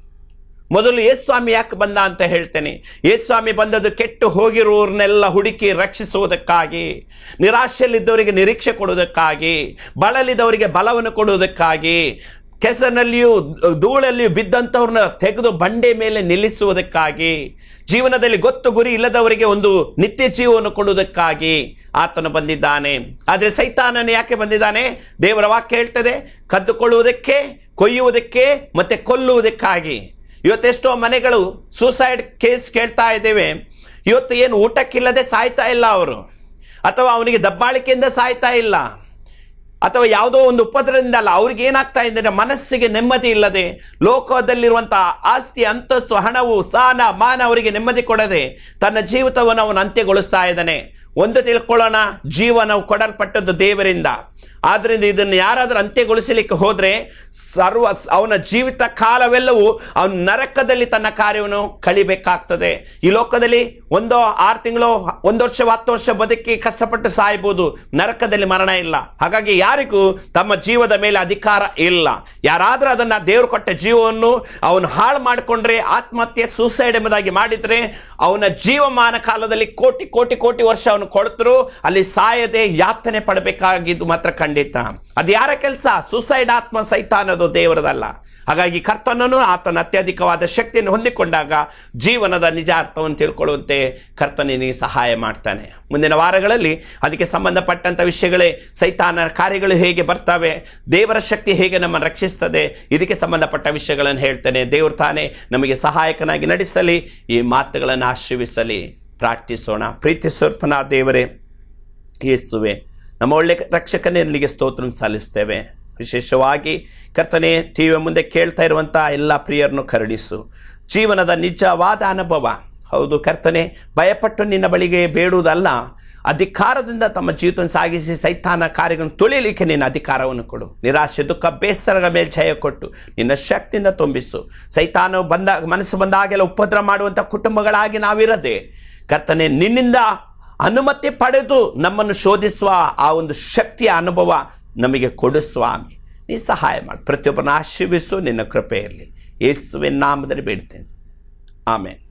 Speaker 1: ಮೊದಲು ಯೇಸ್ವಾಮಿ ಯಾಕೆ ಬಂದ ಅಂತ ಹೇಳ್ತೇನೆ. ಯೇಸ್ವಾಮಿ ಬಂದದ್ದು ಕೆಟ್ಟು ಹೋಗಿರುವವ್ರನ್ನೆಲ್ಲ ಹುಡುಕಿ ರಕ್ಷಿಸುವುದಕ್ಕಾಗಿ, ನಿರಾಶೆಯಲ್ಲಿದ್ದವರಿಗೆ ನಿರೀಕ್ಷೆ ಕೊಡುವುದಕ್ಕಾಗಿ, ಬಳಲಿದವರಿಗೆ ಬಲವನ್ನು ಕೊಡುವುದಕ್ಕಾಗಿ ಕೆಸರಿನಲ್ಲಿಯೂ ಧೂಳಲ್ಲಿಯೂ ಬಿದ್ದಂಥವ್ರನ್ನ ತೆಗೆದು ಬಂಡೆ ಮೇಲೆ ನಿಲ್ಲಿಸುವುದಕ್ಕಾಗಿ, ಜೀವನದಲ್ಲಿ ಗೊತ್ತು ಗುರಿ ಇಲ್ಲದವರಿಗೆ ಒಂದು ನಿತ್ಯ ಜೀವವನ್ನು ಕೊಡುವುದಕ್ಕಾಗಿ ಆತನು ಬಂದಿದ್ದಾನೆ. ಆದರೆ ಸೈತಾನನು ಯಾಕೆ ಬಂದಿದ್ದಾನೆ? ದೇವರ ವಾಕ್ಯ ಹೇಳ್ತದೆ, ಕದ್ದುಕೊಳ್ಳುವುದಕ್ಕೆ, ಕೊಯ್ಯುವುದಕ್ಕೆ ಮತ್ತು ಕೊಲ್ಲುವುದಕ್ಕಾಗಿ. ಇವತ್ತೆಷ್ಟೋ ಮನೆಗಳು ಸೂಸೈಡ್ ಕೇಸ್ ಕೇಳ್ತಾ ಇದ್ದೇವೆ. ಇವತ್ತು ಏನು ಊಟಕ್ಕಿಲ್ಲದೆ ಸಾಯ್ತಾ ಇಲ್ಲ ಅವರು. ಅಥವಾ ಅವನಿಗೆ ದಬ್ಬಾಳಿಕೆಯಿಂದ ಸಾಯ್ತಾ ಇಲ್ಲ. ಅಥವಾ ಯಾವುದೋ ಒಂದು ಉಪದ್ರದಿಂದ ಅಲ್ಲ ಅವ್ರಿಗೆ ಏನಾಗ್ತಾ ಇದ್ದಾರೆ ಮನಸ್ಸಿಗೆ ನೆಮ್ಮದಿ ಇಲ್ಲದೆ, ಲೋಕದಲ್ಲಿರುವಂತಹ ಆಸ್ತಿ, ಅಂತಸ್ತು, ಹಣವು, ಸ್ಥಾನ, ಮಾನ ಅವರಿಗೆ ನೆಮ್ಮದಿ ಕೊಡದೆ ತನ್ನ ಜೀವಿತವನ್ನು ಅವನು ಅಂತ್ಯಗೊಳಿಸ್ತಾ ಇದ್ದಾನೆ. ಒಂದು ತಿಳ್ಕೊಳ್ಳೋಣ, ಜೀವನವು ಕೊಡಲ್ಪಟ್ಟದ್ದು ದೇವರಿಂದ. ಆದ್ರಿಂದ ಇದನ್ನು ಯಾರಾದರೂ ಅಂತ್ಯಗೊಳಿಸಲಿಕ್ಕೆ ಹೋದ್ರೆ ಸರ್ವ ಅವನ ಜೀವಿತ ಕಾಲವೆಲ್ಲವೂ ಅವನ ನರಕದಲ್ಲಿ ತನ್ನ ಕಾರ್ಯವನ್ನು ಕಳಿಬೇಕಾಗ್ತದೆ. ಈ ಲೋಕದಲ್ಲಿ ಒಂದೋ ಆರು ತಿಂಗಳು, ಒಂದು ವರ್ಷ ಹತ್ತು ವರ್ಷ ಬದುಕಿ ಕಷ್ಟಪಟ್ಟು ಸಾಯಬಹುದು ನರಕದಲ್ಲಿ ಮರಣ ಇಲ್ಲ. ಹಾಗಾಗಿ ಯಾರಿಗೂ ತಮ್ಮ ಜೀವದ ಮೇಲೆ ಅಧಿಕಾರ ಇಲ್ಲ. ಯಾರಾದರೂ ಅದನ್ನ ದೇವರು ಕೊಟ್ಟ ಜೀವವನ್ನು ಅವನು ಹಾಳು ಮಾಡಿಕೊಂಡ್ರೆ, ಆತ್ಮಹತ್ಯೆ ಸೂಸೈಡ್ ಎಂಬುದಾಗಿ ಮಾಡಿದ್ರೆ, ಅವನ ಜೀವಮಾನ ಕಾಲದಲ್ಲಿ ಕೋಟಿ ಕೋಟಿ ಕೋಟಿ ವರ್ಷ ಅವನು ಕೊಡ್ತರು ಅಲ್ಲಿ ಸಾಯದೆ ಯಾತನೆ ಪಡಬೇಕಾಗಿದ್ದು ಮಾತ್ರ ಖಂಡಿತ. ಅದು ಯಾರ ಕೆಲಸ? ಸುಸೈಡ್ ಆತ್ಮ ಸೈತಾನದು ದೇವರದಲ್ಲ. ಹಾಗಾಗಿ ಕರ್ತನನ್ನು ಆತನ ಅತ್ಯಧಿಕವಾದ ಶಕ್ತಿಯನ್ನು ಹೊಂದಿಕೊಂಡಾಗ ಜೀವನದ ನಿಜ ಅರ್ಥವನ್ನು ತಿಳ್ಕೊಳ್ಳುವಂತೆ ಕರ್ತನಿಗೆ ಸಹಾಯ ಮಾಡ್ತಾನೆ. ಮುಂದಿನ ವಾರಗಳಲ್ಲಿ ಅದಕ್ಕೆ ಸಂಬಂಧಪಟ್ಟಂಥ ವಿಷಯಗಳೇ ಸೈತಾನ ಕಾರ್ಯಗಳು ಹೇಗೆ ಬರ್ತವೆ, ದೇವರ ಶಕ್ತಿ ಹೇಗೆ ನಮ್ಮನ್ನು ರಕ್ಷಿಸ್ತದೆ, ಇದಕ್ಕೆ ಸಂಬಂಧಪಟ್ಟ ವಿಷಯಗಳನ್ನು ಹೇಳ್ತೇನೆ. ದೇವರು ತಾನೇ ನಮಗೆ ಸಹಾಯಕನಾಗಿ ನಡೆಸಲಿ, ಈ ಮಾತುಗಳನ್ನು ಆಶ್ರಯಿಸಲಿ. ಪ್ರಾರ್ಥಿಸೋಣ. ಪ್ರೀತಿ ಸ್ವರ್ಪನಾ ದೇವರೇ, ಯೇಸುವೆ ನಮ್ಮ ಒಳ್ಳೆ ರಕ್ಷಕನೇ ನಿನಗೆ ಸ್ತೋತ್ರ ಸಲ್ಲಿಸ್ತೇವೆ ವಿಶೇಷವಾಗಿ ಕರ್ತನೆ ಟಿ ವಿ ಮುಂದೆ ಕೇಳ್ತಾ ಇರುವಂಥ ಎಲ್ಲ ಪ್ರಿಯರನ್ನು ಕರುಣಿಸು. ಜೀವನದ ನಿಜವಾದ ಅನುಭವ. ಹೌದು ಕರ್ತನೆ, ಭಯಪಟ್ಟು ನಿನ್ನ ಬಳಿಗೆ ಬೇಡುವುದಲ್ಲ. ಅಧಿಕಾರದಿಂದ ತಮ್ಮ ಜೀವಿತ ಸಾಗಿಸಿ ಸೈತಾನ ಕಾರ್ಯಗಳನ್ನು ತುಳಿಯಲಿಕ್ಕೆ ನಿನ್ನ ಅಧಿಕಾರವನ್ನು ಕೊಡು. ನಿರಾಶೆ, ದುಃಖ ಬೇಸರಗಳ ಮೇಲೆ ಜಯ ಕೊಟ್ಟು ನಿನ್ನ ಶಕ್ತಿಯಿಂದ ತುಂಬಿಸು. ಸೈತಾನ ಬಂದ, ಮನಸ್ಸು ಬಂದಾಗೆಲ್ಲ ಉಪದ್ರ ಮಾಡುವಂಥ ಕುಟುಂಬಗಳಾಗಿ ನಾವಿರದೆ. ಕರ್ತನೆ, ನಿನ್ನಿಂದ ಅನುಮತಿ ಪಡೆದು ನಮ್ಮನ್ನು ಶೋಧಿಸುವ ಆ ಒಂದು ಶಕ್ತಿಯ ಅನುಭವ ನಮಗೆ ಕೊಡು ಸ್ವಾಮಿ. ನೀ ಸಹಾಯ ಮಾಡಿ. ಪ್ರತಿಯೊಬ್ಬರನ್ನ ಆಶೀರ್ವಿಸು. ನಿನ್ನ ಕೃಪೆಯಲ್ಲಿ ಯೇಸುವಿನ ನಾಮದಲ್ಲಿ ಬೇಡ್ತೇನೆ. ಆಮೇಲೆ